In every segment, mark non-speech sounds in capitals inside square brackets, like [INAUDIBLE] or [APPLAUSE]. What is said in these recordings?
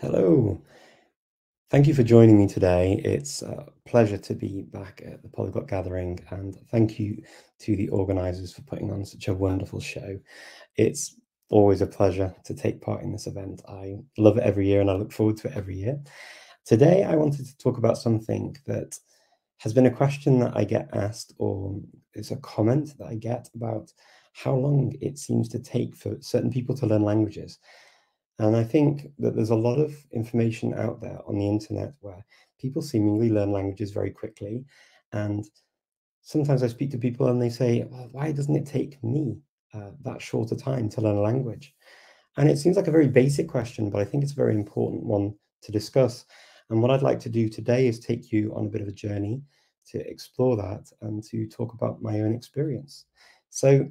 Hello. Thank you for joining me today. It's a pleasure to be back at the Polyglot Gathering, and thank you to the organisers for putting on such a wonderful show. It's always a pleasure to take part in this event. I love it every year and I look forward to it every year. Today, I wanted to talk about something that has been a question that I get asked, or it's a comment that I get about how long it seems to take for certain people to learn languages. And I think that there's a lot of information out there on the internet where people seemingly learn languages very quickly. And sometimes I speak to people and they say, well, why doesn't it take me uh, that short a time to learn a language? And it seems like a very basic question, but I think it's a very important one to discuss. And what I'd like to do today is take you on a bit of a journey to explore that and to talk about my own experience. So,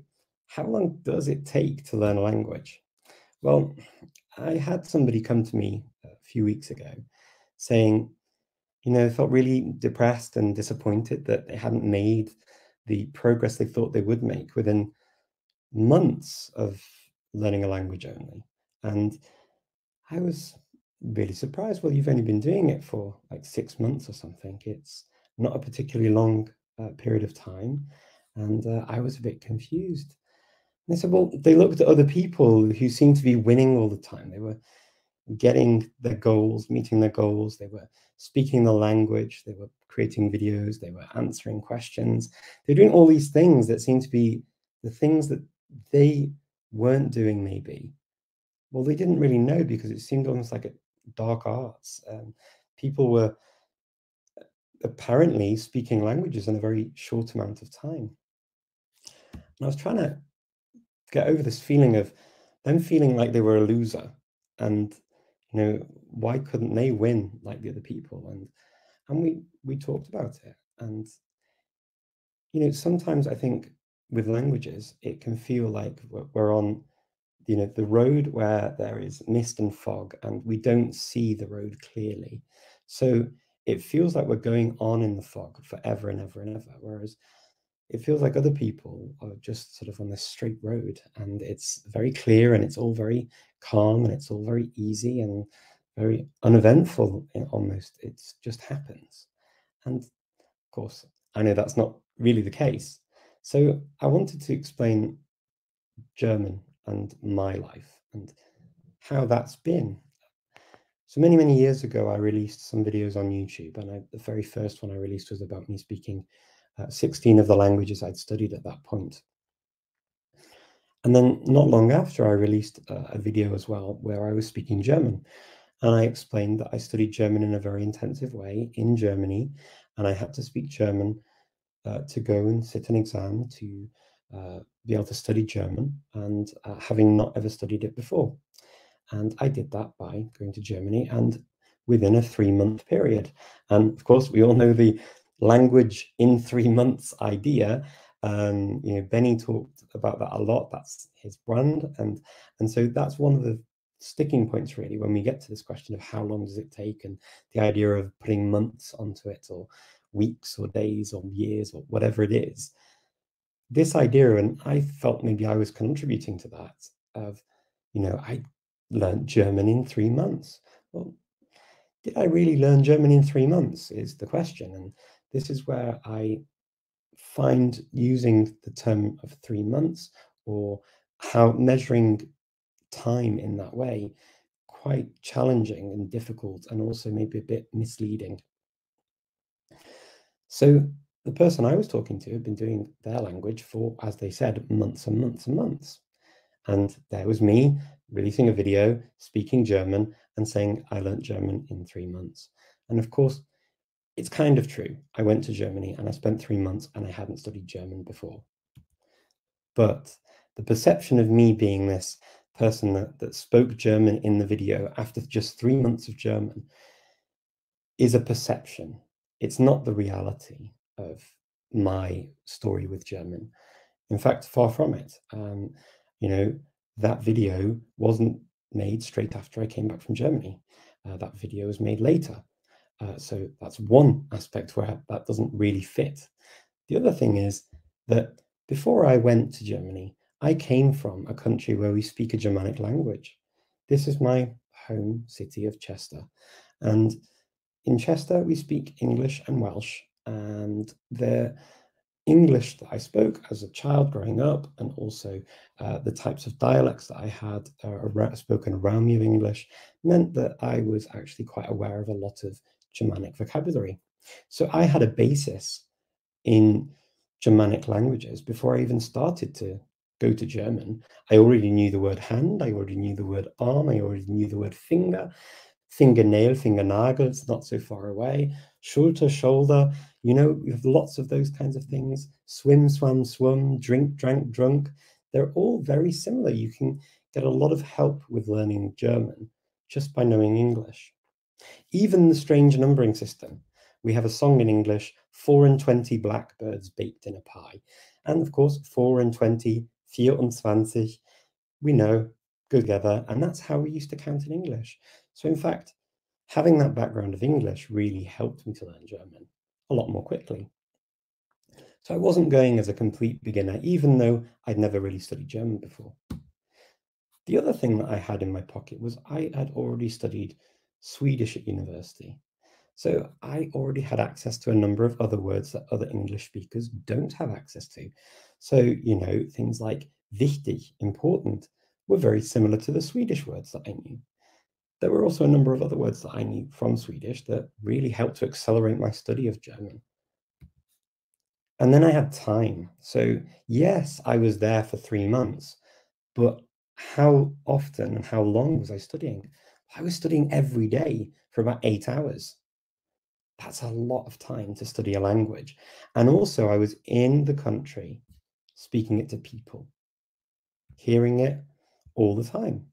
how long does it take to learn a language? Well, I had somebody come to me a few weeks ago saying, you know, felt really depressed and disappointed that they hadn't made the progress they thought they would make within months of learning a language only. And I was really surprised. Well, you've only been doing it for like six months or something. It's not a particularly long uh, period of time. And uh, I was a bit confused. They said, well, they looked at other people who seemed to be winning all the time. They were getting their goals, meeting their goals. They were speaking the language. They were creating videos. They were answering questions. They're doing all these things that seem to be the things that they weren't doing, maybe. Well, they didn't really know because it seemed almost like a dark arts. Um, people were apparently speaking languages in a very short amount of time. And I was trying to get over this feeling of them feeling like they were a loser and you know why couldn't they win like the other people? And and we we talked about it. And you know sometimes i think with languages it can feel like we're on you know the road where there is mist and fog and we don't see the road clearly. So it feels like we're going on in the fog forever and ever and ever whereas it feels like other people are just sort of on this straight road and it's very clear and it's all very calm and it's all very easy and very uneventful eh, almost. It just happens. And of course i know that's not really the case. So i wanted to explain german and my life and how that's been. So many many years ago i released some videos on youtube and I, the very first one i released was about me speaking 16 of the languages I'd studied at that point. And then not long after, I released a, a video as well where I was speaking German. And I explained that I studied German in a very intensive way in Germany. And I had to speak German uh, to go and sit an exam to uh, be able to study German and uh, having not ever studied it before. And I did that by going to Germany and within a three month period. And of course, we all know the language in three months idea. Um, you know, Benny talked about that a lot. That's his brand, and and so that's one of the sticking points really when we get to this question of how long does it take, and the idea of putting months onto it, or weeks, or days, or years, or whatever it is. This idea, and I felt maybe I was contributing to that of, you know, I learned German in three months. Well, did I really learn German in three months? Is the question, and this is where I find using the term of three months or how measuring time in that way quite challenging and difficult and also maybe a bit misleading. So the person I was talking to had been doing their language for, as they said, months and months and months. And there was me releasing a video, speaking German, and saying I learnt German in three months. And of course, it's kind of true. I went to Germany and I spent three months and I hadn't studied German before. But the perception of me being this person that, that spoke German in the video after just three months of German is a perception. It's not the reality of my story with German. In fact, far from it. Um, you know, that video wasn't made straight after I came back from Germany. Uh, that video was made later. Uh, so that's one aspect where that doesn't really fit. The other thing is that before I went to Germany, I came from a country where we speak a Germanic language. This is my home city of Chester. And in Chester, we speak English and Welsh, and the English that I spoke as a child growing up, and also uh, the types of dialects that I had uh, spoken around me of English, meant that I was actually quite aware of a lot of Germanic vocabulary. So I had a basis in Germanic languages before I even started to go to German. I already knew the word hand, I already knew the word arm, I already knew the word finger, fingernail, fingernagels, not so far away, Schulter, shoulder. You know, you have lots of those kinds of things. Swim, swam, swum, drink, drank, drunk. They're all very similar. You can get a lot of help with learning German just by knowing English. Even the strange numbering system. We have a song in English, four and 20 blackbirds baked in a pie. And of course, four and 20, 24, we know, go together. And that's how we used to count in English. So in fact, having that background of English really helped me to learn German a lot more quickly. So I wasn't going as a complete beginner, even though I'd never really studied German before. The other thing that I had in my pocket was I had already studied Swedish at university. So I already had access to a number of other words that other English speakers don't have access to. So, you know, things like wichtig, important, were very similar to the Swedish words that I knew there were also a number of other words that I knew from Swedish that really helped to accelerate my study of German. And then I had time. So, yes, I was there for three months, but how often and how long was I studying? I was studying every day for about eight hours. That's a lot of time to study a language. And also, I was in the country speaking it to people, hearing it all the time.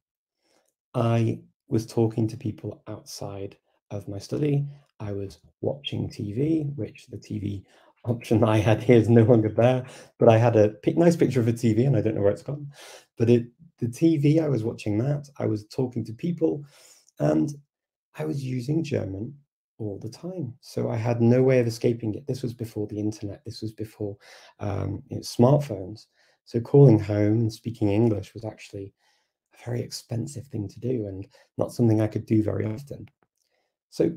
I was talking to people outside of my study. I was watching TV, which the TV [LAUGHS] option I had here is no longer there, but I had a nice picture of a TV and I don't know where it's gone. But it, the TV, I was watching that. I was talking to people and I was using German all the time. So I had no way of escaping it. This was before the internet. This was before um, you know, smartphones. So calling home and speaking English was actually a very expensive thing to do and not something I could do very often. So,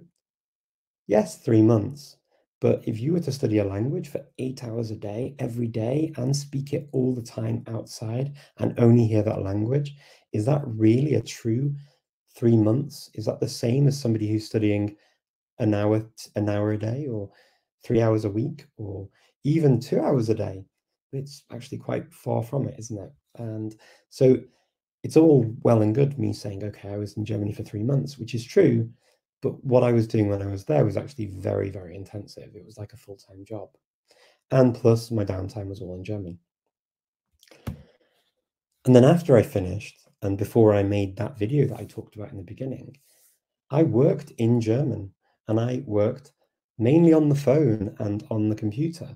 yes, three months. But if you were to study a language for eight hours a day, every day, and speak it all the time outside and only hear that language, is that really a true three months? Is that the same as somebody who's studying an hour, an hour a day, or three hours a week, or even two hours a day? It's actually quite far from it, isn't it? And so it's all well and good me saying, okay, I was in Germany for three months, which is true. But what I was doing when I was there was actually very, very intensive. It was like a full time job. And plus, my downtime was all in German. And then after I finished, and before I made that video that I talked about in the beginning, I worked in German and I worked mainly on the phone and on the computer,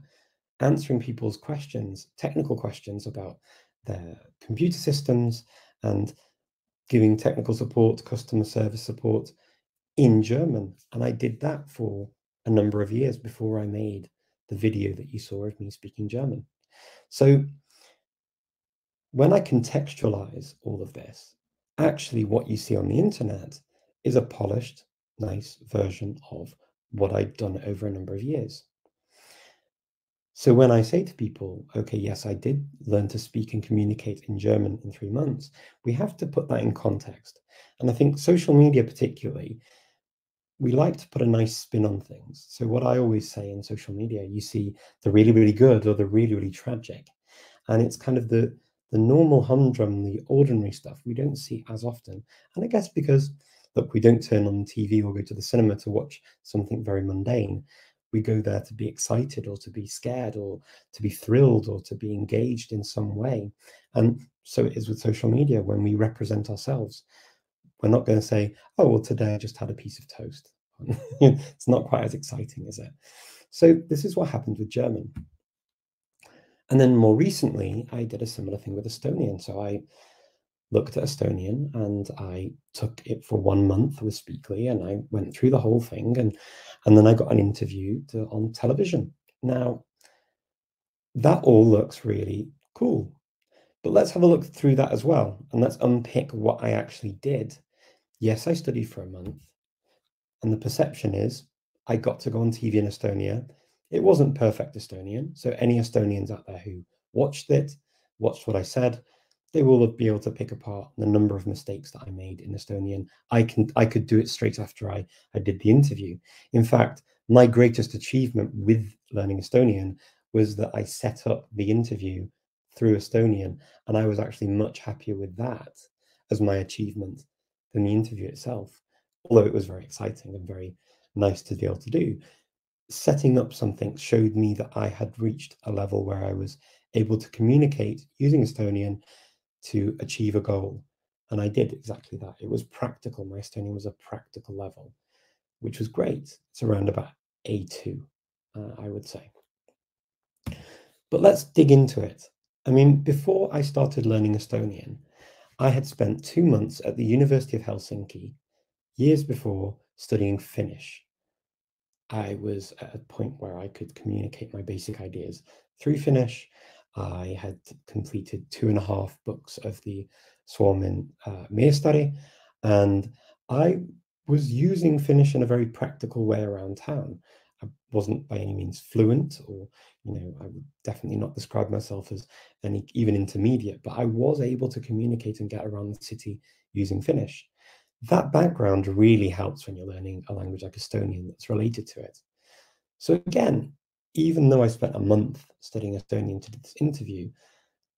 answering people's questions, technical questions about their computer systems and giving technical support, customer service support in German. And I did that for a number of years before I made the video that you saw of me speaking German. So when I contextualize all of this, actually what you see on the internet is a polished, nice version of what I'd done over a number of years. So when I say to people, okay, yes, I did learn to speak and communicate in German in three months, we have to put that in context. And I think social media, particularly, we like to put a nice spin on things. So what I always say in social media, you see the really, really good or the really, really tragic. And it's kind of the the normal humdrum, the ordinary stuff we don't see as often. And I guess because look, we don't turn on TV or go to the cinema to watch something very mundane we go there to be excited or to be scared or to be thrilled or to be engaged in some way. And so it is with social media when we represent ourselves. We're not going to say, oh, well, today I just had a piece of toast. [LAUGHS] it's not quite as exciting, is it? So this is what happened with German. And then more recently, I did a similar thing with Estonian. So I looked at Estonian and I took it for one month with Speakly and I went through the whole thing and and then I got an interview to, on television. Now that all looks really cool. But let's have a look through that as well and let's unpick what I actually did. Yes, I studied for a month, and the perception is I got to go on TV in Estonia. It wasn't perfect Estonian, so any Estonians out there who watched it, watched what I said, they will be able to pick apart the number of mistakes that I made in Estonian. I can I could do it straight after I, I did the interview. In fact, my greatest achievement with learning Estonian was that I set up the interview through Estonian, and I was actually much happier with that as my achievement than the interview itself, although it was very exciting and very nice to be able to do. Setting up something showed me that I had reached a level where I was able to communicate using Estonian to achieve a goal. And I did exactly that. It was practical. My Estonian was a practical level, which was great. It's around about A2, uh, I would say. But let's dig into it. I mean, before I started learning Estonian, I had spent two months at the University of Helsinki, years before, studying Finnish. I was at a point where I could communicate my basic ideas through Finnish I had completed two and a half books of the Suomen uh, and I was using Finnish in a very practical way around town. I wasn't by any means fluent, or you know, I would definitely not describe myself as any even intermediate, but I was able to communicate and get around the city using Finnish. That background really helps when you're learning a language like Estonian that's related to it. So again, even though I spent a month studying Estonian to do this interview,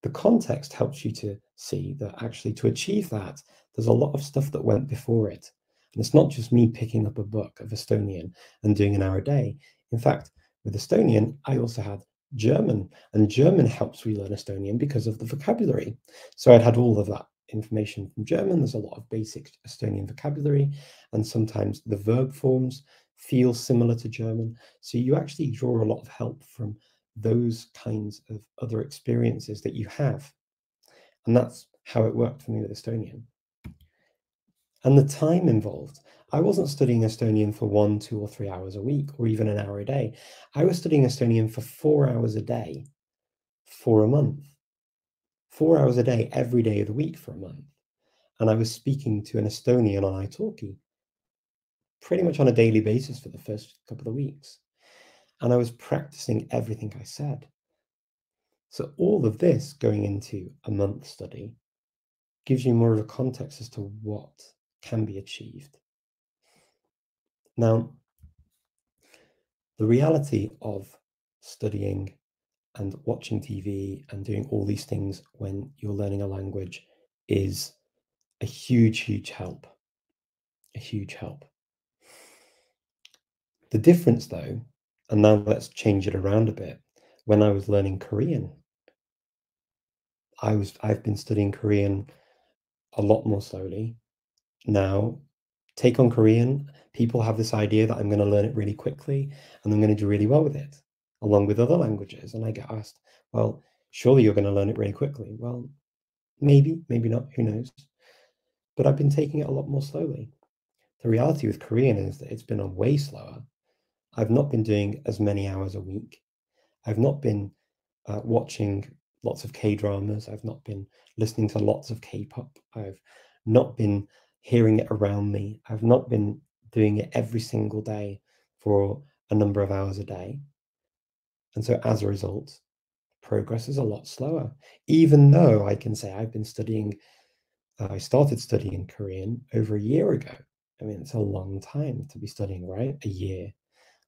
the context helps you to see that actually to achieve that, there's a lot of stuff that went before it. And it's not just me picking up a book of Estonian and doing an hour a day. In fact, with Estonian, I also had German, and German helps me learn Estonian because of the vocabulary. So I'd had all of that information from German. There's a lot of basic Estonian vocabulary, and sometimes the verb forms feel similar to German. So you actually draw a lot of help from those kinds of other experiences that you have. And that's how it worked for me with Estonian. And the time involved. I wasn't studying Estonian for one, two, or three hours a week, or even an hour a day. I was studying Estonian for four hours a day for a month. Four hours a day, every day of the week for a month. And I was speaking to an Estonian on italki pretty much on a daily basis for the first couple of weeks. And I was practicing everything I said. So, all of this going into a month study gives you more of a context as to what can be achieved. Now, the reality of studying and watching TV and doing all these things when you're learning a language is a huge, huge help. A huge help. The difference, though, and now let's change it around a bit. When I was learning Korean, I was I've been studying Korean a lot more slowly. Now, take on Korean, people have this idea that I'm going to learn it really quickly and I'm going to do really well with it, along with other languages. And I get asked, well, surely you're going to learn it really quickly. Well, maybe, maybe not, who knows? But I've been taking it a lot more slowly. The reality with Korean is that it's been a way slower I've not been doing as many hours a week. I've not been uh, watching lots of K dramas. I've not been listening to lots of K pop. I've not been hearing it around me. I've not been doing it every single day for a number of hours a day. And so as a result, progress is a lot slower, even though I can say I've been studying, uh, I started studying Korean over a year ago. I mean, it's a long time to be studying, right? A year.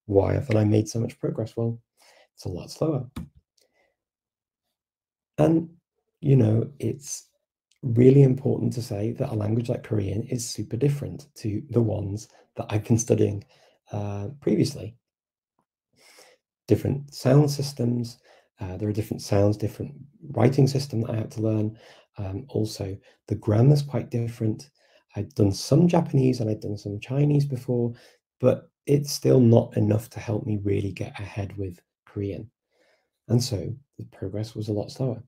Why have I made so much progress? Well, it's a lot slower. And, you know, it's really important to say that a language like Korean is super different to the ones that I've been studying uh, previously. Different sound systems, uh, there are different sounds, different writing system that I had to learn. Um, also, the grammar is quite different. I'd done some Japanese and I'd done some Chinese before, but it's still not enough to help me really get ahead with Korean. And so the progress was a lot slower.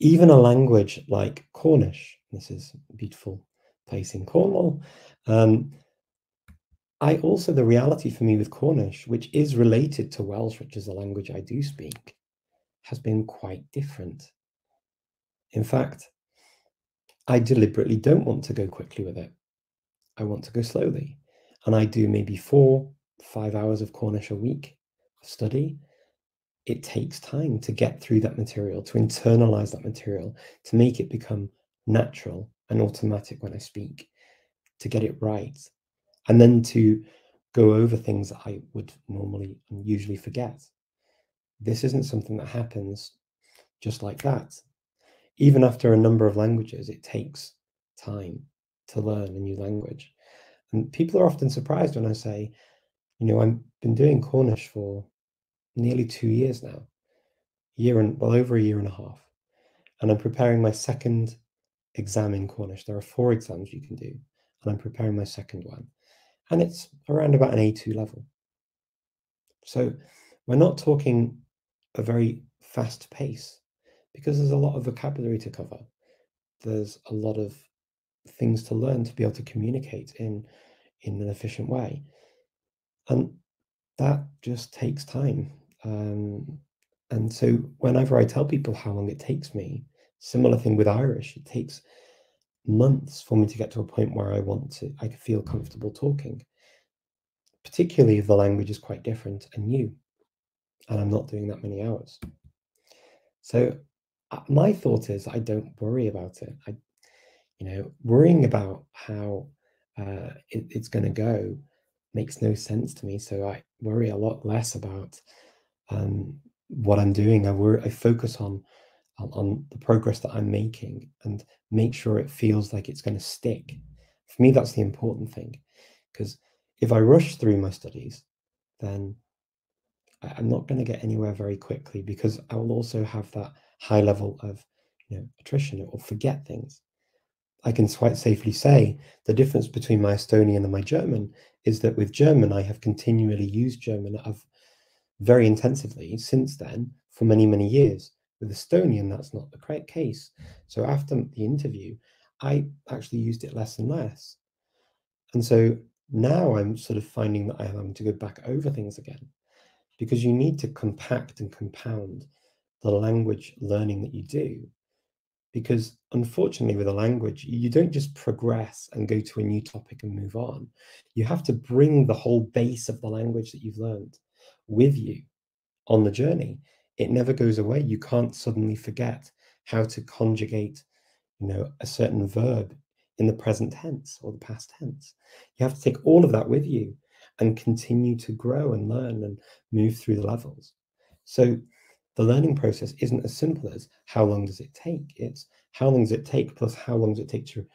Even a language like Cornish, this is a beautiful place in Cornwall. Um, I also, the reality for me with Cornish, which is related to Welsh, which is a language I do speak, has been quite different. In fact, I deliberately don't want to go quickly with it. I want to go slowly. And I do maybe four, five hours of Cornish a week of study. It takes time to get through that material, to internalize that material, to make it become natural and automatic when I speak, to get it right, and then to go over things that I would normally and usually forget. This isn't something that happens just like that. Even after a number of languages, it takes time to learn a new language. And people are often surprised when I say, you know, I've been doing Cornish for nearly two years now, year and well over a year and a half. And I'm preparing my second exam in Cornish. There are four exams you can do, and I'm preparing my second one. And it's around about an A2 level. So we're not talking a very fast pace because there's a lot of vocabulary to cover. There's a lot of things to learn to be able to communicate in in an efficient way. And that just takes time. Um, and so whenever I tell people how long it takes me, similar thing with Irish, it takes months for me to get to a point where I want to, I feel comfortable talking, particularly if the language is quite different and new, and I'm not doing that many hours. So uh, my thought is I don't worry about it. I, you know, worrying about how uh, it, it's going to go makes no sense to me. So I worry a lot less about um, what I'm doing. I worry, I focus on, on on the progress that I'm making and make sure it feels like it's going to stick. For me, that's the important thing, because if I rush through my studies, then I'm not going to get anywhere very quickly because I will also have that high level of you know attrition. It will forget things. I can quite safely say the difference between my Estonian and my German is that with German, I have continually used German of very intensively since then for many, many years. With Estonian, that's not the correct case. So after the interview, I actually used it less and less. And so now I'm sort of finding that I am having to go back over things again because you need to compact and compound the language learning that you do because unfortunately with a language you don't just progress and go to a new topic and move on you have to bring the whole base of the language that you've learned with you on the journey it never goes away you can't suddenly forget how to conjugate you know a certain verb in the present tense or the past tense you have to take all of that with you and continue to grow and learn and move through the levels so the learning process isn't as simple as how long does it take? It's how long does it take plus how long does it take to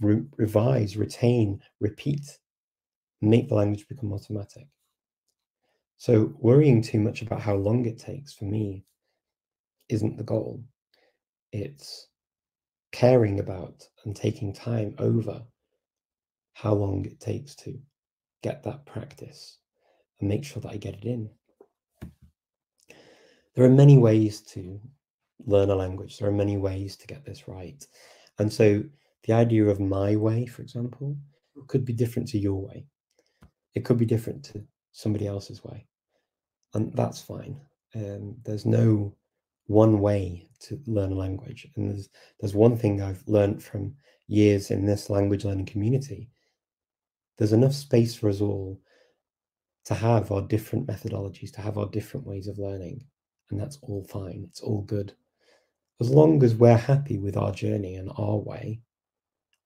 re revise, retain, repeat, make the language become automatic. So worrying too much about how long it takes for me isn't the goal. It's caring about and taking time over how long it takes to get that practice and make sure that I get it in. There are many ways to learn a language. There are many ways to get this right. And so the idea of my way, for example, could be different to your way. It could be different to somebody else's way. And that's fine. Um, there's no one way to learn a language. And there's there's one thing I've learned from years in this language learning community. There's enough space for us all to have our different methodologies, to have our different ways of learning and that's all fine. It's all good. As long as we're happy with our journey and our way,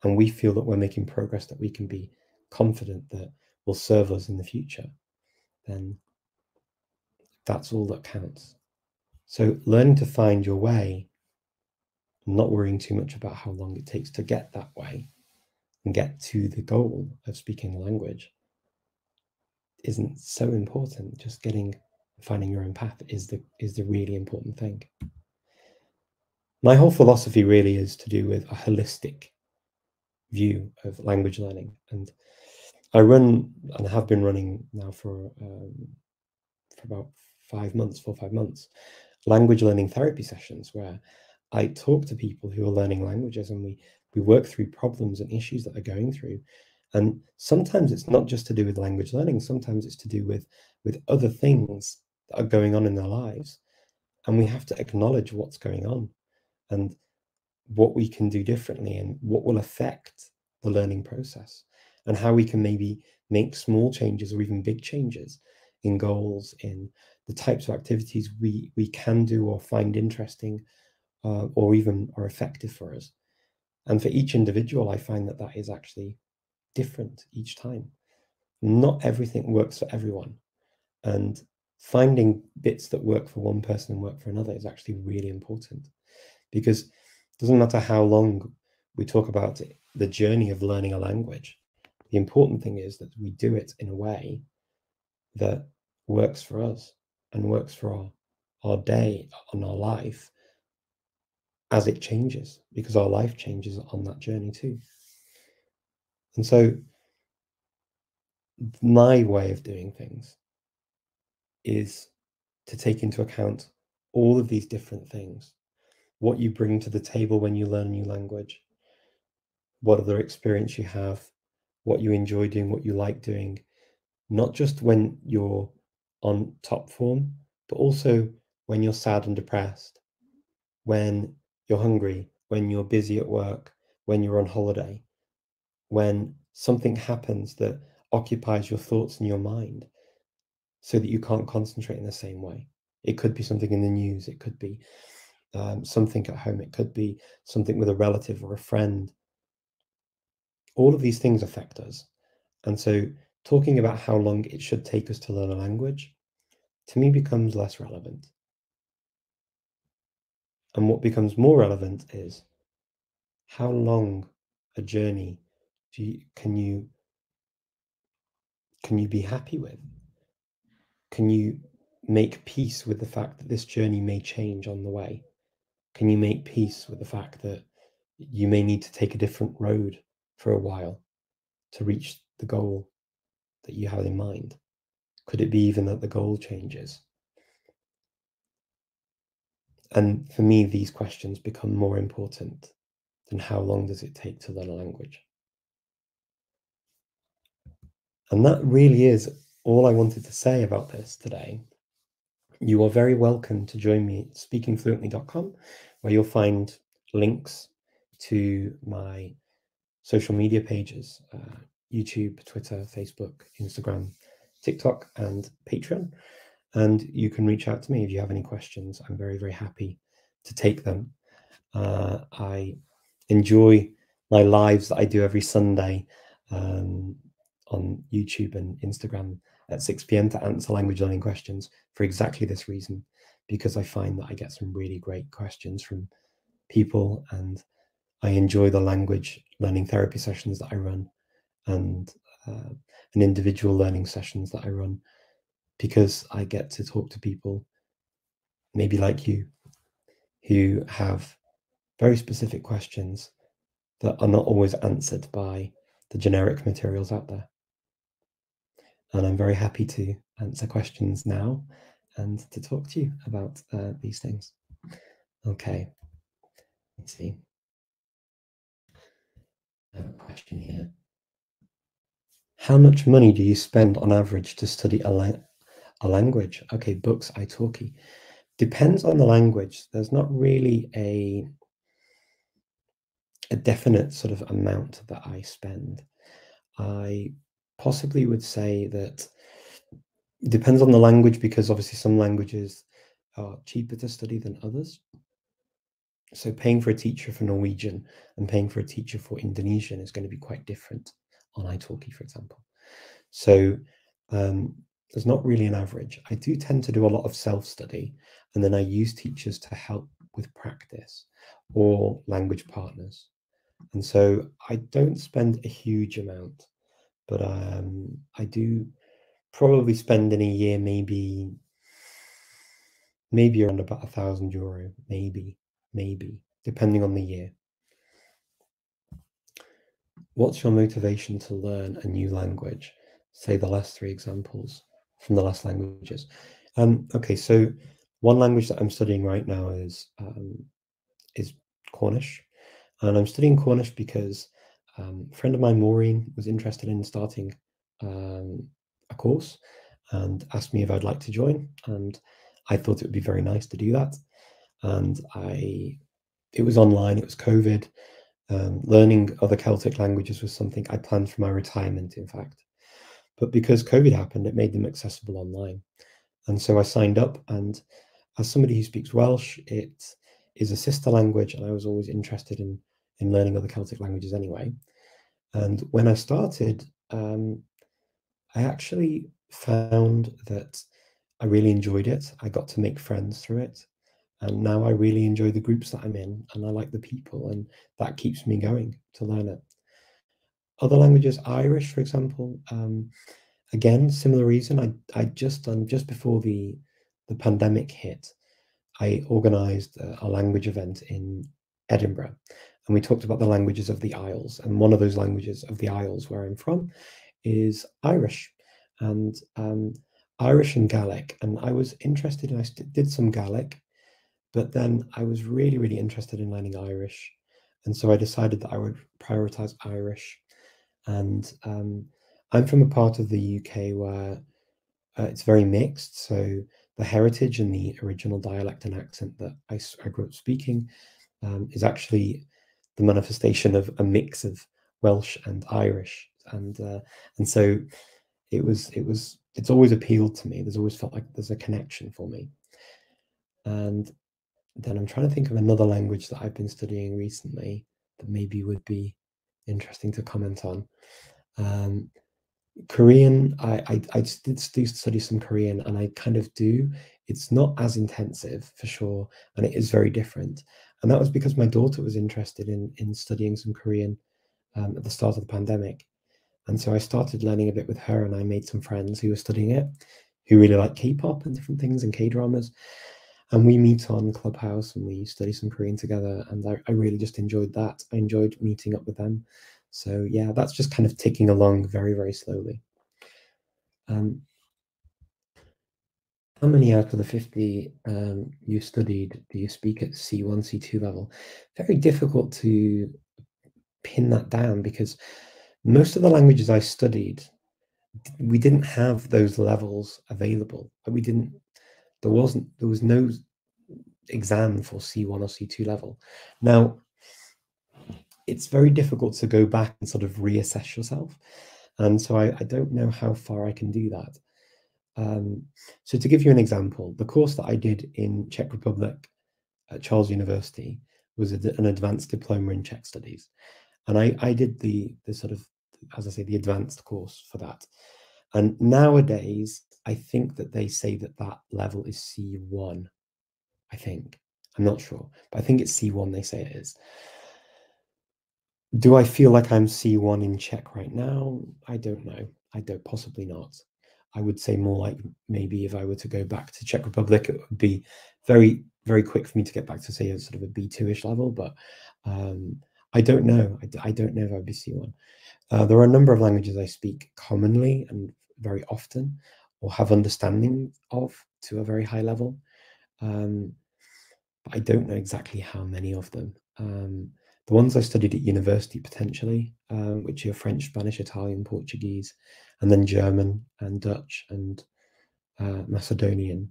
and we feel that we're making progress that we can be confident that will serve us in the future, then that's all that counts. So, learning to find your way, not worrying too much about how long it takes to get that way and get to the goal of speaking the language isn't so important. Just getting finding your own path is the is the really important thing. My whole philosophy really is to do with a holistic view of language learning, and I run and have been running now for um, for about five months, four five months, language learning therapy sessions where I talk to people who are learning languages and we we work through problems and issues that they're going through. And sometimes it's not just to do with language learning, sometimes it's to do with with other things that are going on in their lives and we have to acknowledge what's going on and what we can do differently and what will affect the learning process and how we can maybe make small changes or even big changes in goals in the types of activities we we can do or find interesting uh, or even are effective for us. And for each individual i find that that is actually different each time. Not everything works for everyone and finding bits that work for one person and work for another is actually really important. Because it doesn't matter how long we talk about it, the journey of learning a language the important thing is that we do it in a way that works for us and works for our, our day and our life as it changes because our life changes on that journey too. And so my way of doing things is to take into account all of these different things. What you bring to the table when you learn a new language what other experience you have what you enjoy doing what you like doing not just when you're on top form but also when you're sad and depressed when you're hungry when you're busy at work when you're on holiday when something happens that occupies your thoughts and your mind so that you can't concentrate in the same way. It could be something in the news, it could be um, something at home, it could be something with a relative or a friend. All of these things affect us. And so, talking about how long it should take us to learn a language to me becomes less relevant. And what becomes more relevant is how long a journey you, can you can you be happy with? Can you make peace with the fact that this journey may change on the way? Can you make peace with the fact that you may need to take a different road for a while to reach the goal that you have in mind? Could it be even that the goal changes? And for me, these questions become more important than how long does it take to learn a language? And that really is all I wanted to say about this today. You are very welcome to join me at speakingfluently.com, where you'll find links to my social media pages uh, YouTube, Twitter, Facebook, Instagram, TikTok, and Patreon. And you can reach out to me if you have any questions. I'm very, very happy to take them. Uh, I enjoy my lives that I do every Sunday. Um, on YouTube and Instagram at 6 p.m. to answer language learning questions for exactly this reason, because I find that I get some really great questions from people and I enjoy the language learning therapy sessions that I run and uh, and individual learning sessions that I run because I get to talk to people maybe like you who have very specific questions that are not always answered by the generic materials out there and I'm very happy to answer questions now and to talk to you about uh, these things. Okay, let's see. I have a question here. How much money do you spend on average to study a, la a language? Okay, books, italki. Depends on the language. There's not really a a definite sort of amount that I spend. I possibly would say that it depends on the language because obviously some languages are cheaper to study than others. So paying for a teacher for Norwegian and paying for a teacher for Indonesian is going to be quite different on italki, for example. So um, there's not really an average. I do tend to do a lot of self-study and then I use teachers to help with practice or language partners. And so I don't spend a huge amount but um, I do probably spend in a year maybe maybe around about a thousand euro, maybe, maybe, depending on the year. What's your motivation to learn a new language? Say the last three examples from the last languages. Um, okay, so one language that I'm studying right now is um, is Cornish, and I'm studying Cornish because um, a friend of mine, Maureen, was interested in starting um, a course and asked me if I'd like to join. And I thought it would be very nice to do that. And I it was online, it was COVID. Um, learning other Celtic languages was something I planned for my retirement, in fact. But because COVID happened, it made them accessible online. And so I signed up. And as somebody who speaks Welsh, it is a sister language. And I was always interested in, in learning other Celtic languages anyway. And when I started, um, I actually found that I really enjoyed it. I got to make friends through it. And now I really enjoy the groups that I'm in and I like the people, and that keeps me going to learn it. Other languages, Irish, for example, um, again, similar reason. I, I just done, just before the, the pandemic hit, I organized a, a language event in Edinburgh and we talked about the languages of the Isles. And one of those languages of the Isles where I'm from is Irish. And um, Irish and Gaelic. And I was interested, and I did some Gaelic, but then I was really, really interested in learning Irish. And so I decided that I would prioritize Irish. And um, I'm from a part of the UK where uh, it's very mixed. So the heritage and the original dialect and accent that I, I grew up speaking um, is actually the manifestation of a mix of Welsh and Irish. And uh, and so it was it was it's always appealed to me. There's always felt like there's a connection for me. And then I'm trying to think of another language that I've been studying recently that maybe would be interesting to comment on. Um, Korean, I, I, I did study some Korean and I kind of do. It's not as intensive for sure, and it is very different. And that was because my daughter was interested in, in studying some Korean um, at the start of the pandemic. And so I started learning a bit with her, and I made some friends who were studying it, who really like K-pop and different things and K-dramas. And we meet on Clubhouse and we study some Korean together. And I, I really just enjoyed that. I enjoyed meeting up with them. So yeah, that's just kind of ticking along very, very slowly. Um, how many out of the 50 um, you studied do you speak at C1, C2 level? Very difficult to pin that down because most of the languages I studied, we didn't have those levels available. We didn't, there wasn't, there was no exam for C1 or C2 level. Now, it's very difficult to go back and sort of reassess yourself. And so I, I don't know how far I can do that. Um, so to give you an example, the course that I did in Czech Republic at Charles University was a, an advanced diploma in Czech studies. And I, I did the, the sort of as I say, the advanced course for that. And nowadays, I think that they say that that level is C1. I think. I'm not sure, but I think it's C1 they say it is. Do I feel like I'm C1 in Czech right now? I don't know. I don't, possibly not. I would say more like maybe if I were to go back to Czech Republic, it would be very, very quick for me to get back to say a sort of a B2-ish level, but um, I don't know. I, I, don't know if I'd be C1. Uh, there are a number of languages I speak commonly and very often, or have understanding of to a very high level. Um, but I don't know exactly how many of them. Um, the ones I studied at university potentially, um, which are French, Spanish, Italian, Portuguese, and then German and Dutch and uh, Macedonian.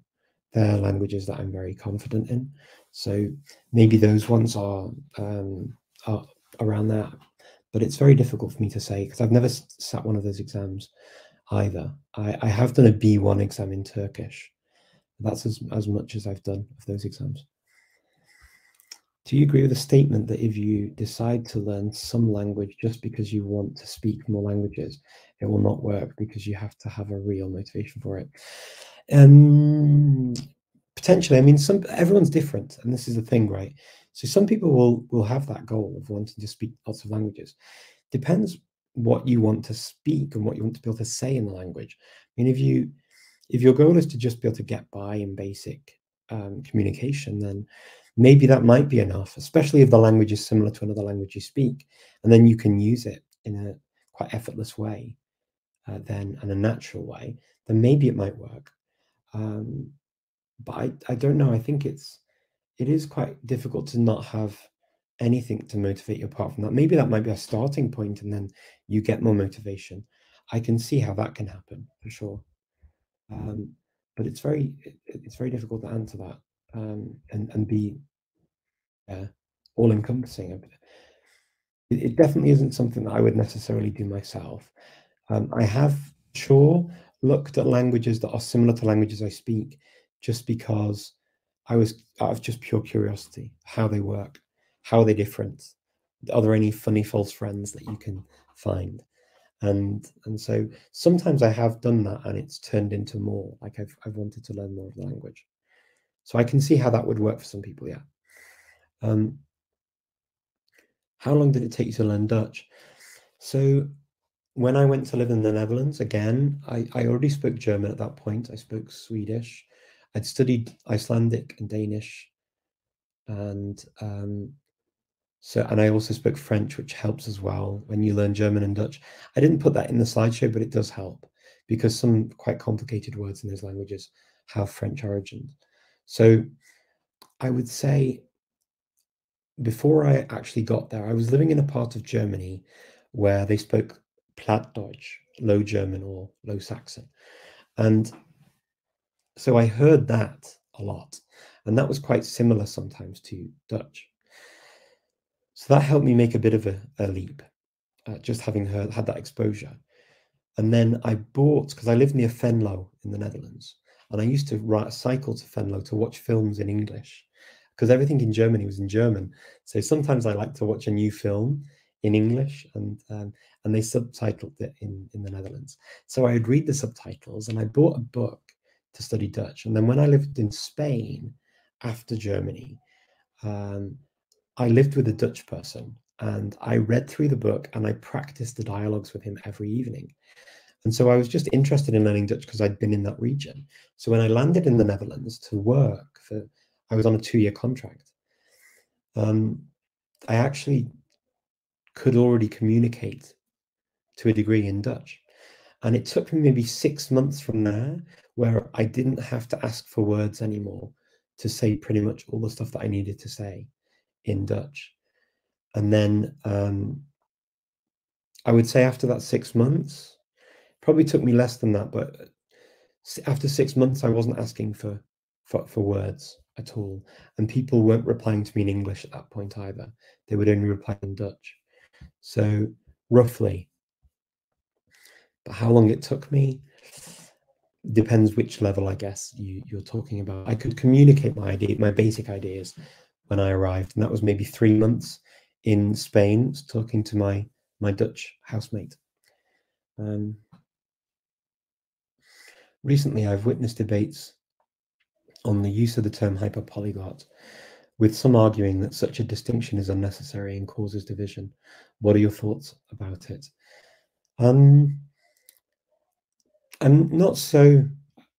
They're languages that I'm very confident in. So maybe those ones are, um, are around that but it's very difficult for me to say because I've never sat one of those exams either. I, I have done a B1 exam in Turkish. That's as, as much as I've done of those exams. Do you agree with the statement that if you decide to learn some language just because you want to speak more languages, it will not work because you have to have a real motivation for it? Um, potentially. I mean, some everyone's different, and this is the thing, right? So some people will will have that goal of wanting to speak lots of languages. Depends what you want to speak and what you want to be able to say in the language. I mean, if you if your goal is to just be able to get by in basic um, communication, then maybe that might be enough, especially if the language is similar to another language you speak, and then you can use it in a quite effortless way, uh, then and a natural way. Then maybe it might work. Um, but I, I don't know. I think it's it is quite difficult to not have anything to motivate you apart from that. Maybe that might be a starting point and then you get more motivation. I can see how that can happen for sure. Um, but it's very it's very difficult to answer that um, and and be yeah all encompassing. It, it, definitely isn't something that I would necessarily do myself. Um, I have sure looked at languages that are similar to languages I speak just because I was out of just pure curiosity, how they work, how are they different? Are there any funny false friends that you can find? And and so sometimes I have done that and it's turned into more, like I've I've wanted to learn more of the language. So I can see how that would work for some people, yeah. Um, how long did it take you to learn Dutch? So when I went to live in the Netherlands, again, I, I already spoke German at that point. I spoke Swedish. I'd studied Icelandic and Danish. And um, so, and I also spoke French, which helps as well when you learn German and Dutch. I didn't put that in the slideshow, but it does help because some quite complicated words in those languages have French origins. So I would say before I actually got there, I was living in a part of Germany where they spoke Plattdeutsch, Low German or Low Saxon. And so I heard that a lot. And that was quite similar sometimes to Dutch. So that helped me make a bit of a, a leap, uh, just having heard, had that exposure. And then I bought, because I lived near Venlo in the Netherlands, and I used to ride, cycle to Venlo to watch films in English because everything in Germany was in German. So sometimes I like to watch a new film in English and um, and they subtitled it in, in the Netherlands. So I'd read the subtitles and I bought a book to study Dutch. And then when I lived in Spain after Germany, um, I lived with a Dutch person and I read through the book and I practiced the dialogues with him every evening. And so I was just interested in learning Dutch because I'd been in that region. So when I landed in the Netherlands to work for, I was on a two-year contract. Um, I actually could already communicate to a degree in Dutch. And it took me maybe six months from there where I didn't have to ask for words anymore to say pretty much all the stuff that I needed to say in Dutch. And then um, I would say after that six months, probably took me less than that, but after six months, I wasn't asking for, for, for words at all. And people weren't replying to me in English at that point either. They would only reply in Dutch. So roughly, but how long it took me depends which level, I guess, you, you're talking about. I could communicate my idea, my basic ideas when I arrived, and that was maybe three months in Spain, talking to my my Dutch housemate. Um, recently, I've witnessed debates on the use of the term hyperpolyglot, with some arguing that such a distinction is unnecessary and causes division. What are your thoughts about it? Um, I'm not so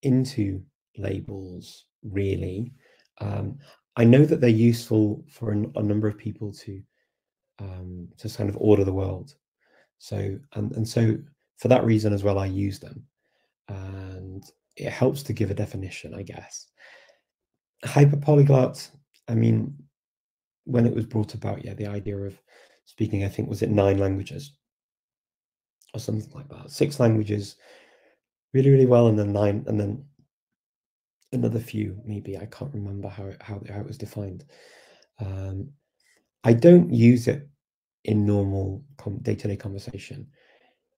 into labels really. Um, I know that they're useful for a, a number of people to um, to kind of order the world. So and and so for that reason as well, I use them, and it helps to give a definition, I guess. Hyperpolyglot. I mean, when it was brought about, yeah, the idea of speaking, I think, was it nine languages or something like that, six languages, really, really well, and then nine, and then another few, maybe I can't remember how it, how, how it was defined. Um, I don't use it in normal day-to-day conversation.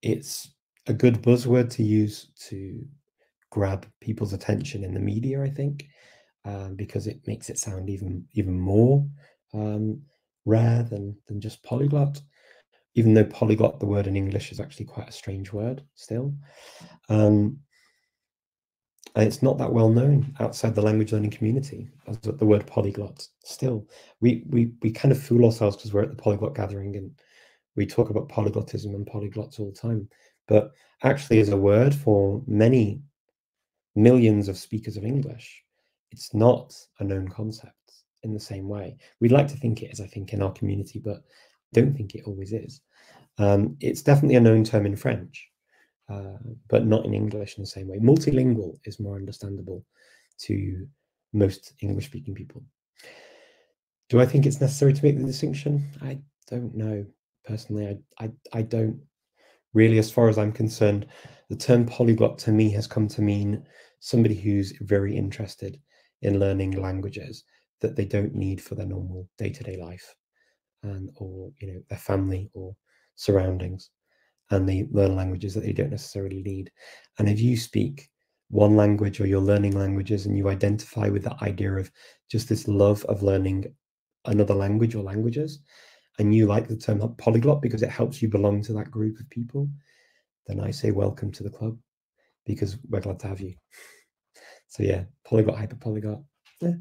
It's a good buzzword to use to grab people's attention in the media, I think, um, because it makes it sound even even more um, rare than than just polyglot. Even though polyglot, the word in English is actually quite a strange word still. Um, and it's not that well known outside the language learning community as the word polyglot. Still, we we we kind of fool ourselves because we're at the polyglot gathering and we talk about polyglotism and polyglots all the time. But actually, as a word for many millions of speakers of English, it's not a known concept in the same way. We'd like to think it is, I think, in our community, but don't think it always is. Um, it's definitely a known term in French, uh, but not in English in the same way. Multilingual is more understandable to most English speaking people. Do I think it's necessary to make the distinction? I don't know. Personally, I, I, I don't really, as far as I'm concerned, the term polyglot to me has come to mean somebody who's very interested in learning languages that they don't need for their normal day-to-day life. and or you know their family or surroundings and they learn languages that they don't necessarily need. And if you speak one language or you're learning languages and you identify with the idea of just this love of learning another language or languages and you like the term polyglot because it helps you belong to that group of people then i say welcome to the club because we're glad to have you. [LAUGHS] So yeah polyglot hyper polyglot yeah.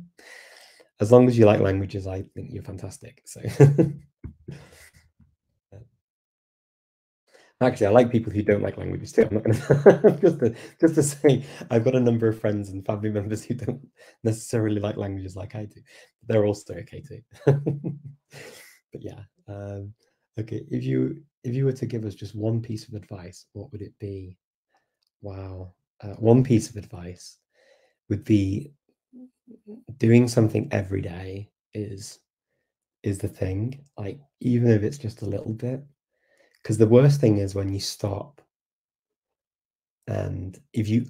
As long as you like languages i think you're fantastic so [LAUGHS] Actually, I like people who don't like languages too. I'm not going [LAUGHS] to just to just to say I've got a number of friends and family members who don't necessarily like languages like I do. They're also okay too. [LAUGHS] but yeah, um, okay. If you if you were to give us just one piece of advice, what would it be? Wow, uh, one piece of advice would be doing something every day is is the thing. Like even if it's just a little bit because the worst thing is when you stop. And if you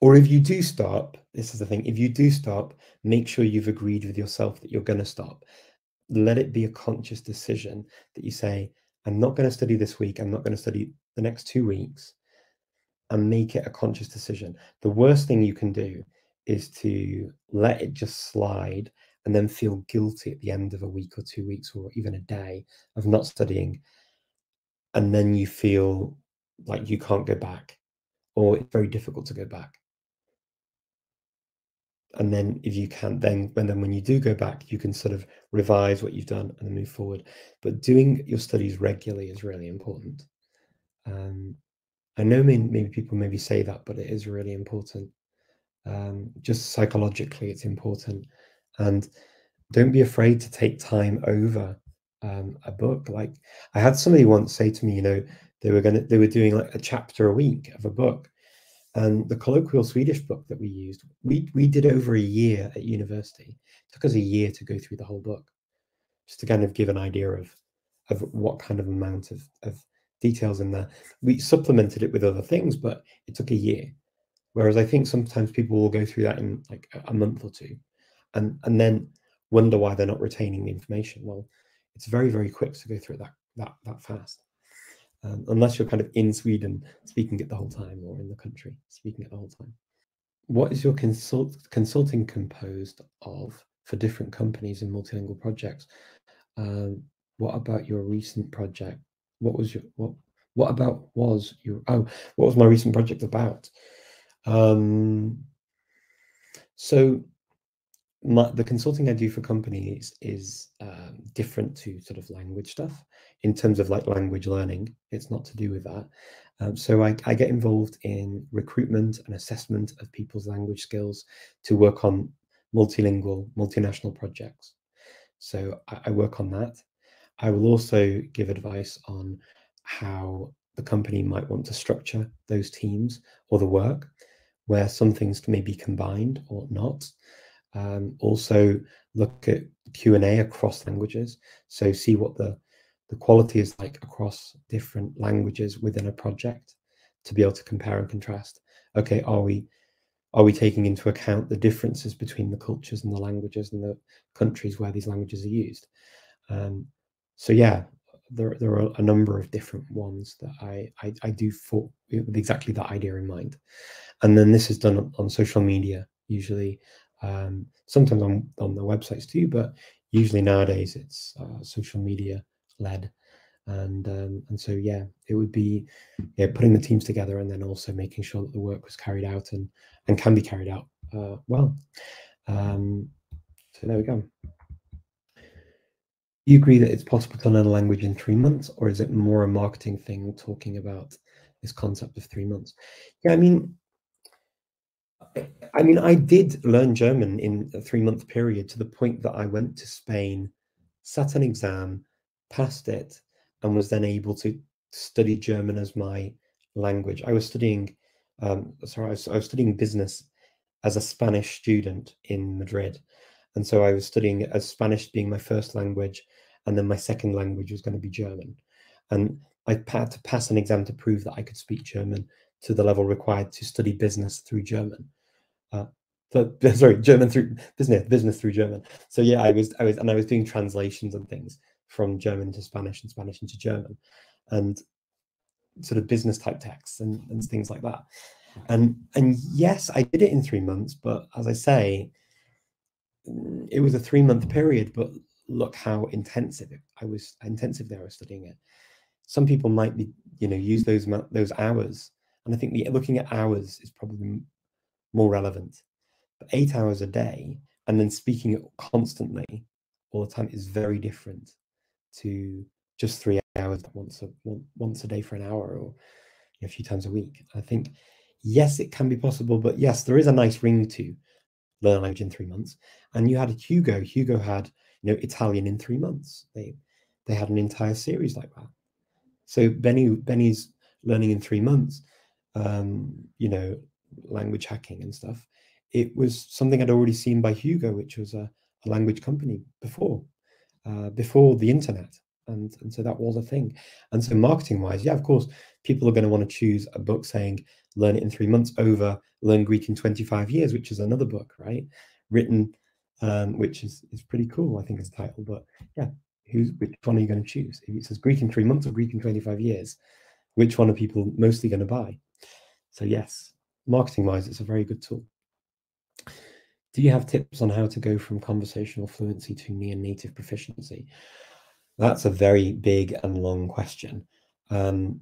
or if you do stop this is the thing if you do stop make sure you've agreed with yourself that you're going to stop. Let it be a conscious decision that you say i'm not going to study this week i'm not going to study the next two weeks and make it a conscious decision. The worst thing you can do is to let it just slide and then feel guilty at the end of a week or two weeks or even a day of not studying and then you feel like you can't go back or it's very difficult to go back. And then if you can't then when then when you do go back you can sort of revise what you've done and move forward. But doing your studies regularly is really important. Um, i know maybe, maybe people maybe say that but it is really important. Um, just psychologically it's important. And don't be afraid to take time over um, a book. Like I had somebody once say to me, you know, they were gonna they were doing like a chapter a week of a book, and the colloquial Swedish book that we used, we we did over a year at university. It took us a year to go through the whole book, just to kind of give an idea of of what kind of amount of of details in there. We supplemented it with other things, but it took a year. Whereas I think sometimes people will go through that in like a month or two, and and then wonder why they're not retaining the information. Well, it's very very quick to go through that that that fast. Um, unless you're kind of in sweden speaking it the whole time or in the country speaking it the whole time. What is your consult consulting composed of for different companies in multilingual projects? Um, what about your recent project? What was your what what about was your oh what was my recent project about? Um so my, the consulting I do for companies is um, different to sort of language stuff in terms of like language learning. It's not to do with that. Um, so I, I, get involved in recruitment and assessment of people's language skills to work on multilingual, multinational projects. So I, I work on that. I will also give advice on how the company might want to structure those teams or the work, where some things may be combined or not. Um, also look at Q&A across languages. So see what the, the quality is like across different languages within a project to be able to compare and contrast. Okay, are we are we taking into account the differences between the cultures and the languages and the countries where these languages are used? Um, so yeah, there, there are a number of different ones that I, I, I do for with exactly that idea in mind. And then this is done on, on social media usually um, sometimes on, on the websites too, but usually nowadays it's uh, social media led. And um, and so yeah, it would be yeah putting the teams together and then also making sure that the work was carried out and and can be carried out uh, well. Um, so there we go. Do you agree that it's possible to learn a language in three months, or is it more a marketing thing talking about this concept of three months? Yeah, I mean, I mean, I did learn German in a three month period to the point that I went to Spain, sat an exam, passed it, and was then able to study German as my language. I was studying, um, sorry, I was, I was studying business as a Spanish student in Madrid. And so I was studying as Spanish being my first language, and then my second language was going to be German. And I had to pass an exam to prove that I could speak German to the level required to study business through German uh, [LAUGHS] sorry, German through business, business through German. So yeah, I was, I was, and I was doing translations and things from German into Spanish and Spanish into German, and sort of business type texts and, and things like that. And and yes, I did it in three months, but as I say, it was a three month period. But look how intensive it, I was intensive there. I was studying it. Some people might be, you know, use those those hours, and I think the, looking at hours is probably more relevant. But eight hours a day and then speaking it constantly all the time is very different to just three hours once a once a day for an hour or a few times a week. I think yes, it can be possible, but yes, there is a nice ring to learn a language in three months. And you had Hugo. Hugo had you know Italian in three months. They they had an entire series like that. So Benny Benny's learning in three months. Um, you know, language hacking and stuff. It was something I'd already seen by Hugo, which was a, a language company before, uh, before the internet. And and so that was a thing. And so marketing wise yeah of course people are going to want to choose a book saying learn it in three months over learn greek in 25 years which is another book right? Written um, which is is pretty cool i think is the title but yeah who's which one are you going to choose? If it says greek in three months or greek in 25 years which one are people mostly going to buy so yes marketing wise it's a very good tool do you have tips on how to go from conversational fluency to near native proficiency that's a very big and long question. Um,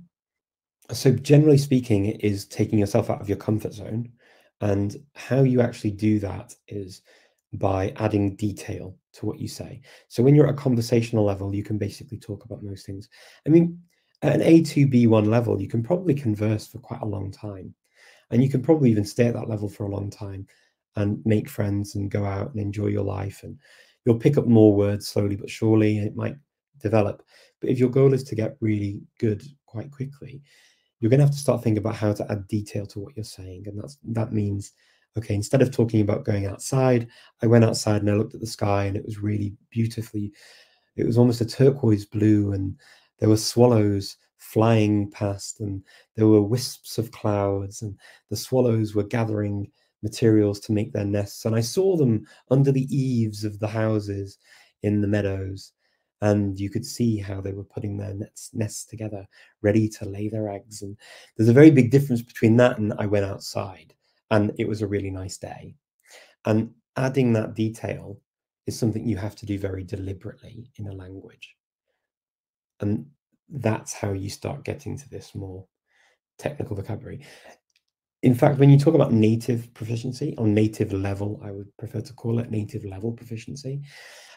so, generally speaking, it is taking yourself out of your comfort zone. And how you actually do that is by adding detail to what you say. So, when you're at a conversational level, you can basically talk about most things. I mean, at an A2, B1 level, you can probably converse for quite a long time. And you can probably even stay at that level for a long time and make friends and go out and enjoy your life. And you'll pick up more words slowly but surely. and It might develop. But if your goal is to get really good quite quickly, you're going to have to start thinking about how to add detail to what you're saying. And that's that means, okay, instead of talking about going outside, I went outside and I looked at the sky and it was really beautifully, it was almost a turquoise blue and there were swallows flying past and there were wisps of clouds and the swallows were gathering materials to make their nests and i saw them under the eaves of the houses in the meadows and you could see how they were putting their nets, nests together, ready to lay their eggs. And there's a very big difference between that and I went outside, and it was a really nice day. And adding that detail is something you have to do very deliberately in a language. And that's how you start getting to this more technical vocabulary. In fact, when you talk about native proficiency or native level, I would prefer to call it native level proficiency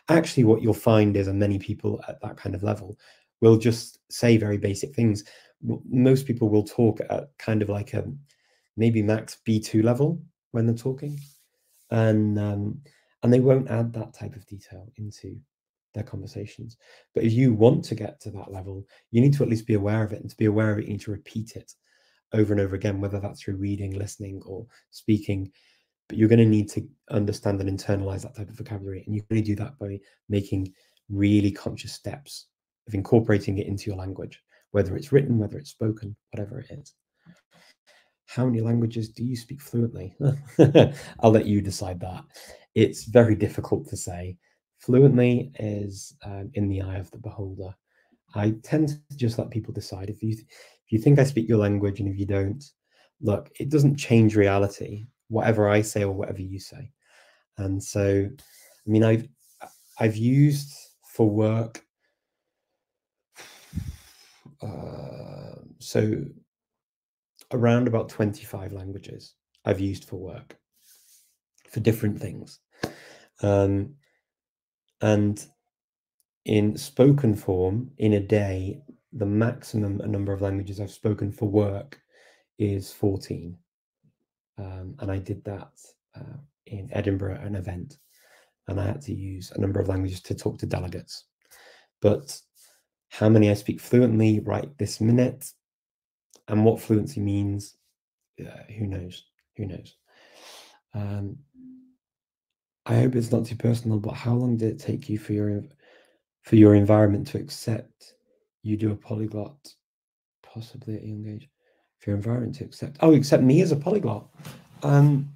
actually what you'll find is and many people at that kind of level will just say very basic things most people will talk at kind of like a maybe max b2 level when they're talking and um, and they won't add that type of detail into their conversations but if you want to get to that level you need to at least be aware of it and to be aware of it you need to repeat it over and over again whether that's through reading listening or speaking but you're going to need to understand and internalize that type of vocabulary. And you can only do that by making really conscious steps of incorporating it into your language, whether it's written, whether it's spoken, whatever it is. How many languages do you speak fluently? [LAUGHS] I'll let you decide that. It's very difficult to say. Fluently is um, in the eye of the beholder. I tend to just let people decide. If you if you think I speak your language and if you don't, look, it doesn't change reality whatever I say or whatever you say. And so, I mean, I've I've used for work. [SIGHS] Uh, so around about 25 languages I've used for work for different things. Um, and in spoken form, in a day, the maximum number of languages I've spoken for work is 14. Um, and I did that uh, in Edinburgh, at an event, and I had to use a number of languages to talk to delegates. But how many I speak fluently right this minute, and what fluency means, uh, who knows? Who knows? Um, I hope it's not too personal, but how long did it take you for your for your environment to accept you do a polyglot, possibly at a young age? for your environment to accept. Oh, accept me as a polyglot. Um,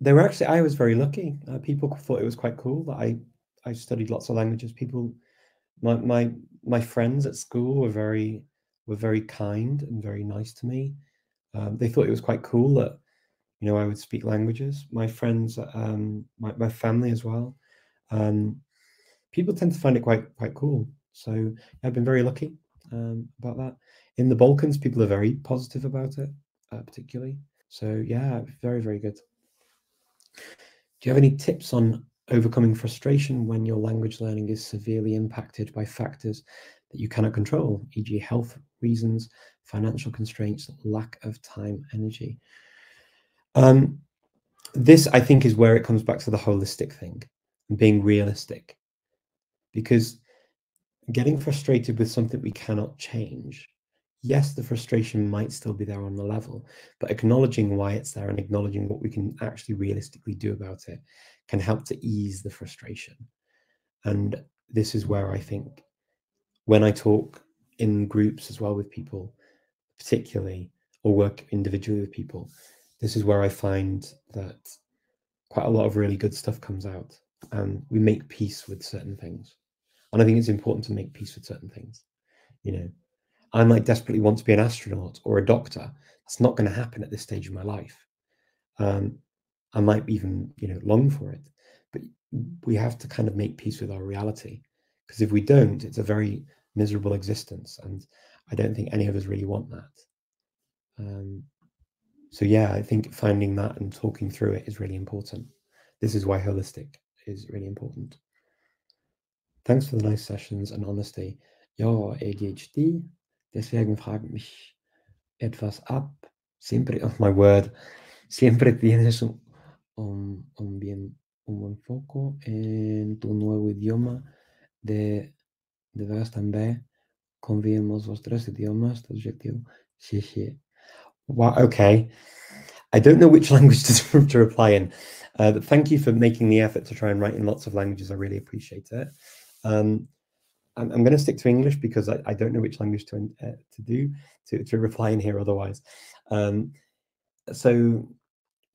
they were actually. I was very lucky. Uh, people thought it was quite cool that I I studied lots of languages. People, my my my friends at school were very were very kind and very nice to me. Um, they thought it was quite cool that you know I would speak languages. My friends, um, my my family as well. Um, people tend to find it quite quite cool. So I've been very lucky um, about that. In the Balkans, people are very positive about it, uh, particularly. So yeah, very very good. Do you have any tips on overcoming frustration when your language learning is severely impacted by factors that you cannot control, e.g., health reasons, financial constraints, lack of time, energy? Um, this, I think, is where it comes back to the holistic thing and being realistic. Because getting frustrated with something we cannot change yes, the frustration might still be there on the level, but acknowledging why it's there and acknowledging what we can actually realistically do about it can help to ease the frustration. And this is where I think when I talk in groups as well with people, particularly, or work individually with people, this is where I find that quite a lot of really good stuff comes out and we make peace with certain things. And I think it's important to make peace with certain things. You know, I might desperately want to be an astronaut or a doctor. That's not going to happen at this stage of my life. Um, I might even, you know, long for it, but we have to kind of make peace with our reality, because if we don't, it's a very miserable existence, and I don't think any of us really want that. Um, so yeah, I think finding that and talking through it is really important. This is why holistic is really important. Thanks for the nice sessions and honesty. Your ADHD Deswegen fragt mich etwas ab. Siempre, oh my word, siempre tienes un, un, un bien, un buen foco en tu nuevo idioma. De, de veras también convivimos los tres idiomas. Adjetivo. Sí, sí. Wow, okay. I don't know which [LAUGHS] language to, to reply in, uh, but thank you for making the effort to try and write in lots of languages. I really appreciate it. Um, I'm, I'm going to stick to English because I, I don't know which language to uh, to do to, to reply in here otherwise. Um, so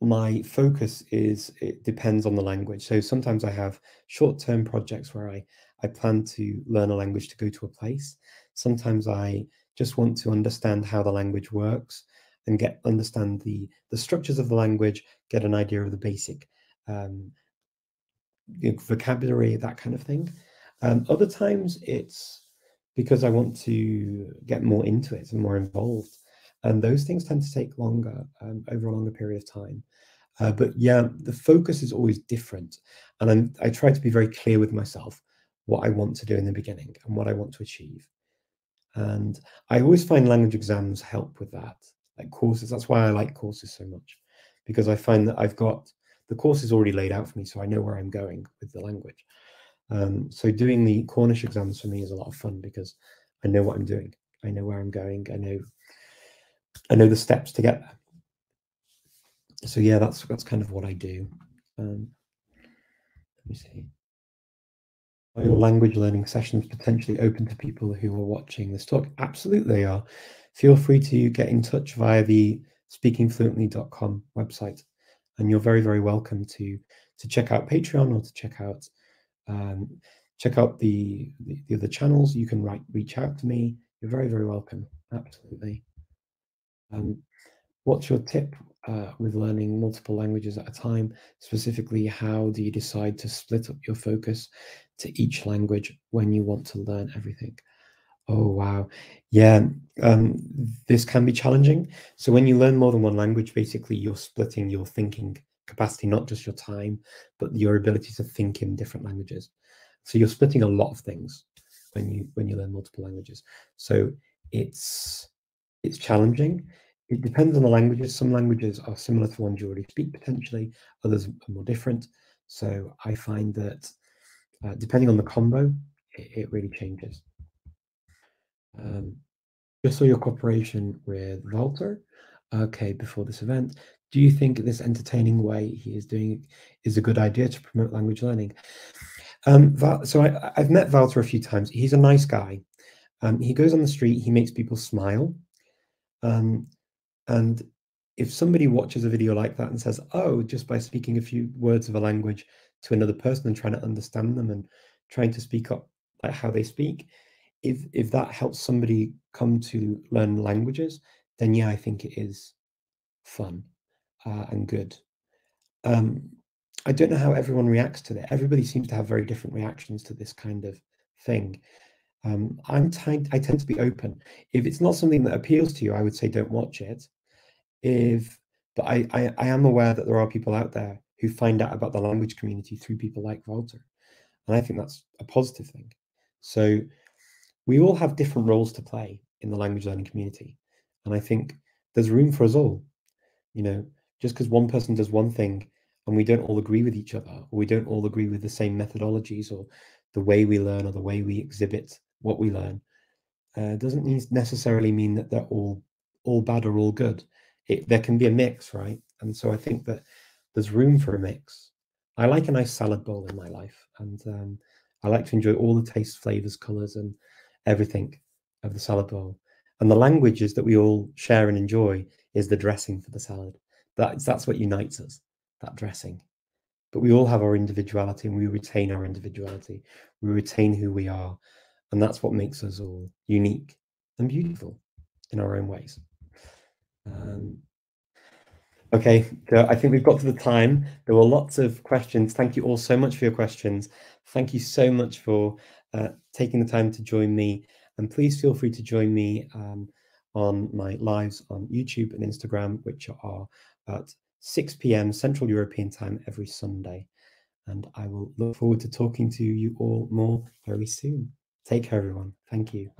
my focus is it depends on the language. So sometimes I have short-term projects where I I plan to learn a language to go to a place. Sometimes I just want to understand how the language works and get understand the the structures of the language, get an idea of the basic um, vocabulary, that kind of thing. Um, other times it's because I want to get more into it and more involved. And those things tend to take longer um, over a longer period of time. Uh, but yeah, the focus is always different. And I'm, I try to be very clear with myself what I want to do in the beginning and what I want to achieve. And I always find language exams help with that, like courses. That's why I like courses so much, because I find that I've got the course is already laid out for me, so I know where I'm going with the language. Um, so doing the Cornish exams for me is a lot of fun because I know what I'm doing. I know where I'm going. I know I know the steps to get there. So yeah, that's that's kind of what I do. Um, let me see. Language learning sessions potentially open to people who are watching this talk? Absolutely, they are. Feel free to get in touch via the speakingfluently.com website, and you're very, very welcome to to check out Patreon or to check out um, check out the, the, the other channels. You can write, reach out to me. You're very, very welcome. Absolutely. Um, what's your tip uh, with learning multiple languages at a time? Specifically, how do you decide to split up your focus to each language when you want to learn everything? Oh, wow. Yeah, um, this can be challenging. So when you learn more than one language, basically you're splitting your thinking capacity, not just your time, but your ability to think in different languages. So you're splitting a lot of things when you when you learn multiple languages. So it's it's challenging. It depends on the languages. Some languages are similar to ones you already speak potentially. Others are more different. So I find that uh, depending on the combo, it, it really changes. Um, just saw your cooperation with Walter. Okay, before this event, do you think this entertaining way he is doing is a good idea to promote language learning? Um, so I, have met Walter a few times. He's a nice guy. Um, he goes on the street, he makes people smile. Um, and if somebody watches a video like that and says, oh, just by speaking a few words of a language, to another person and trying to understand them and trying to speak up like how they speak. If if that helps somebody come to learn languages then yeah i think it is fun uh, and good. Um, i don't know how everyone reacts to that everybody seems to have very different reactions to this kind of thing. Um, i'm i tend to be open. If it's not something that appeals to you i would say don't watch it. If but I, I, I am aware that there are people out there who find out about the language community through people like Walter. And I think that's a positive thing. So we all have different roles to play in the language learning community. And I think there's room for us all. You know, just because one person does one thing and we don't all agree with each other, or we don't all agree with the same methodologies or the way we learn or the way we exhibit what we learn, uh, doesn't necessarily mean that they're all all bad or all good. It, there can be a mix, right? And so I think that there's room for a mix. I like a nice salad bowl in my life, and um, I like to enjoy all the tastes, flavors, colors, and everything of the salad bowl. And the languages that we all share and enjoy is the dressing for the salad. That's that's what unites us, that dressing. But we all have our individuality, and we retain our individuality. We retain who we are, and that's what makes us all unique and beautiful in our own ways. Um, Okay, so I think we've got to the time. There were lots of questions. Thank you all so much for your questions. Thank you so much for uh, taking the time to join me. And please feel free to join me um, on my lives on YouTube and Instagram, which are at 6 p.m. Central European Time every Sunday. And I will look forward to talking to you all more very soon. Take care, everyone. Thank you.